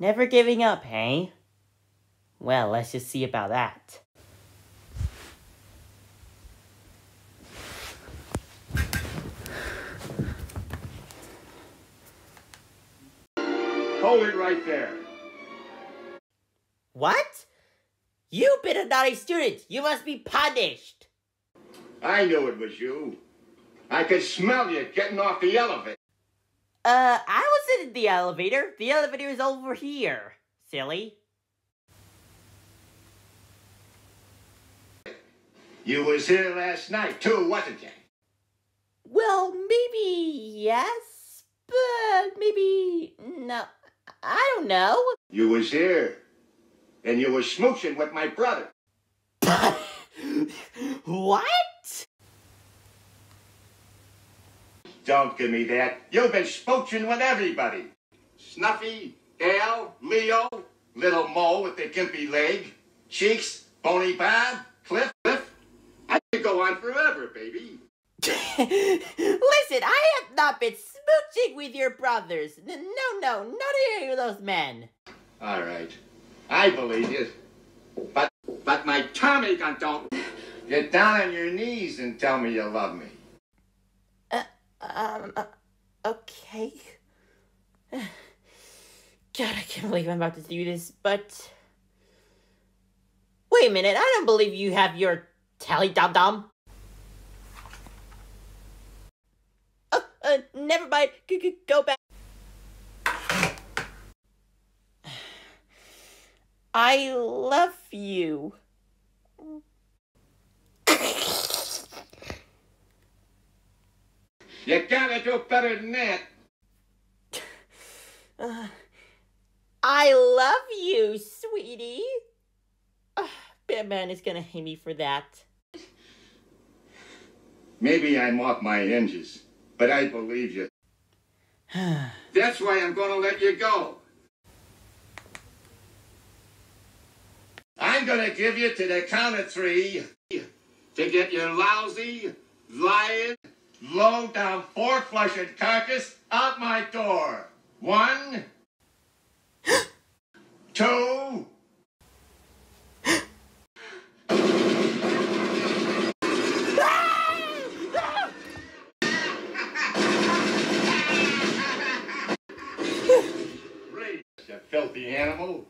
Never giving up, hey? Well, let's just see about that. Hold it right there. What? You've been a naughty student. You must be punished. I knew it was you. I could smell you getting off the elevator. Uh, I wasn't in the elevator. The elevator is over here, silly. You was here last night too, wasn't you? Well, maybe yes, but maybe no. I don't know. You was here. And you was smooching with my brother. what? Don't give me that. You've been smooching with everybody. Snuffy, Al, Leo, Little Mo with the gimpy leg, Cheeks, Bony Bob, Cliff, Cliff. I could go on forever, baby. Listen, I have not been smooching with your brothers. N- No, no, not any of those men. All right. I believe you. But but my Tommy gun don't. Get down on your knees and tell me you love me. Um, uh, okay. God, I can't believe I'm about to do this, but. Wait a minute, I don't believe you have your tally dum dum. Uh, uh, never mind. G- g- go back. I love you. You gotta do better than that. Uh, I love you, sweetie. Uh, Batman is gonna hate me for that. Maybe I'm off my hinges, but I believe you. That's why I'm gonna let you go. I'm gonna give you to the count of three to get your lousy, lying, low down four fleshed carcass out my door. One, two, filthy animal.